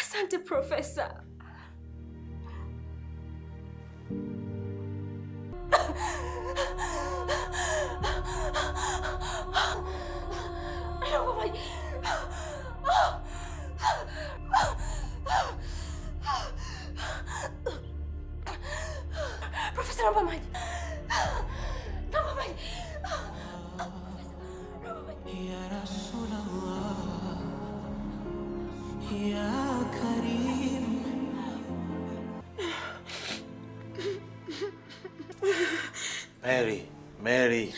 Asante Professor. Professor, naomba maji. Naomba maji. Ya Mary, Mary.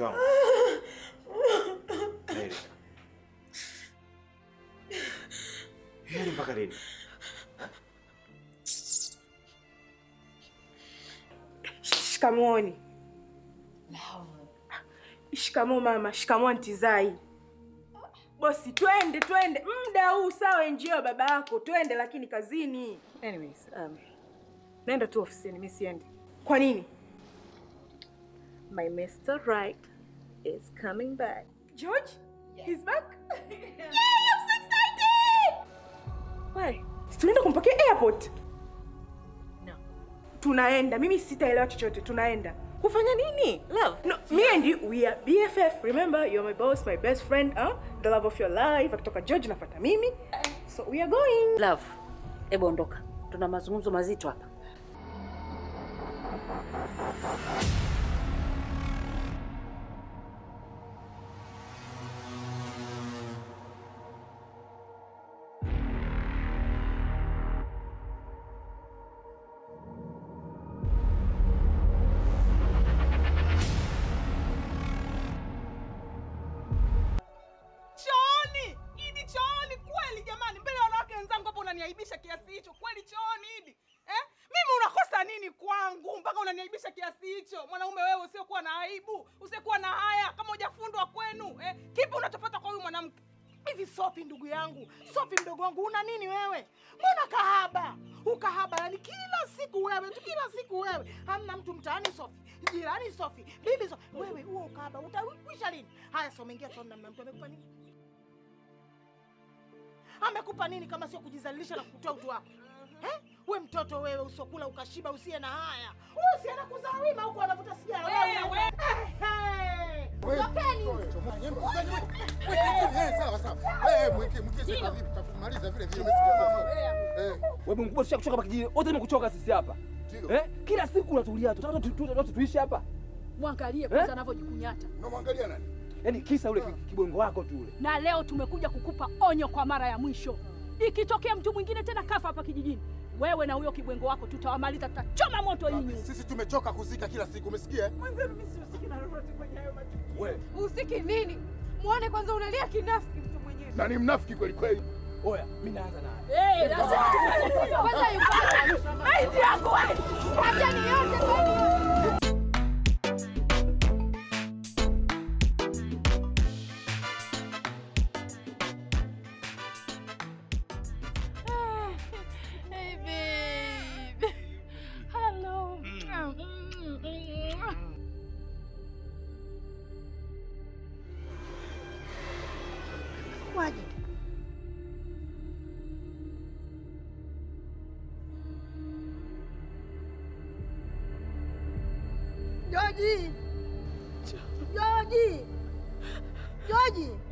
Mke wangu. Heri mpaka lini? Shikamooni. Shikamoo mama, shikamoo anti Zai. Bosi, twende twende, muda huu sawa, enjio baba yako, twende lakini kazini. Anyways, um, naenda tu ofisini, mimi siendi. Kwa nini? My Mr. Right is coming back. George? He's back? yeah. Yay, I'm so excited! Why? Tunaenda kumpokea airport. No. Tunaenda, mimi sitaelewa chochote, tunaenda. Kufanya nini? Love. No, me and you, we are BFF. Remember, you're my boss, my best friend, huh? The love of your life. Akitoka George nafuata mimi. So we are going. Love. Hebu ondoka. Tuna mazungumzo mazito hapa. Kiasi hicho kweli chooni Idi? Eh? Mimi unakosa nini kwangu mpaka unaniaibisha kiasi hicho? Mwanaume wewe usiokuwa na aibu, usiokuwa na haya kama hujafundwa kwenu, eh? Kipi unachopata kwa huyu mwanamke? Hivi Sofi ndugu yangu, Sofi mdogo wangu, una nini wewe? Mbona kahaba? Ukahaba yani kila siku wewe tu, kila siku wewe. Hamna mtu mtaani Sofi, jirani Sofi, bibi Sofi. Wewe huo ukahaba utakwisha lini? Haya, so umeingia chooni na mtu amekupa nini? Amekupa nini kama sio kujizalilisha na kutoa utu wako eh? We mtoto wewe, usiokula ukashiba, usiye na haya, usiana usienda kuzaa wima huko anavuta sigara wewe. Eh, eh. Wewe mkubwa hapa. Wote nimekuchoka sisi hapa. Eh? Kila siku unatulia tu. Tunataka tuishi hapa. Mwangalie kwanza. Unamwangalia nani? Yaani kisa ule kibongo kibwengo wako tu ule. Na leo tumekuja kukupa onyo kwa mara ya mwisho. Ikitokea mtu mwingine tena kafa hapa kijijini, wewe na huyo kibwengo wako tutawamaliza, tutachoma moto hii nyumba. Sisi tumechoka kuzika kila siku, umesikia? Wewe. Usiki nini? Muone kwanza unalia kinafiki mtu mwenyewe. Na ni mnafiki kweli kweli. Oya, mimi naanza naye. Eh, lazima tufanye Kwanza yuko Maiti yangu wewe. Acha niote Georgie! Georgie! Georgie!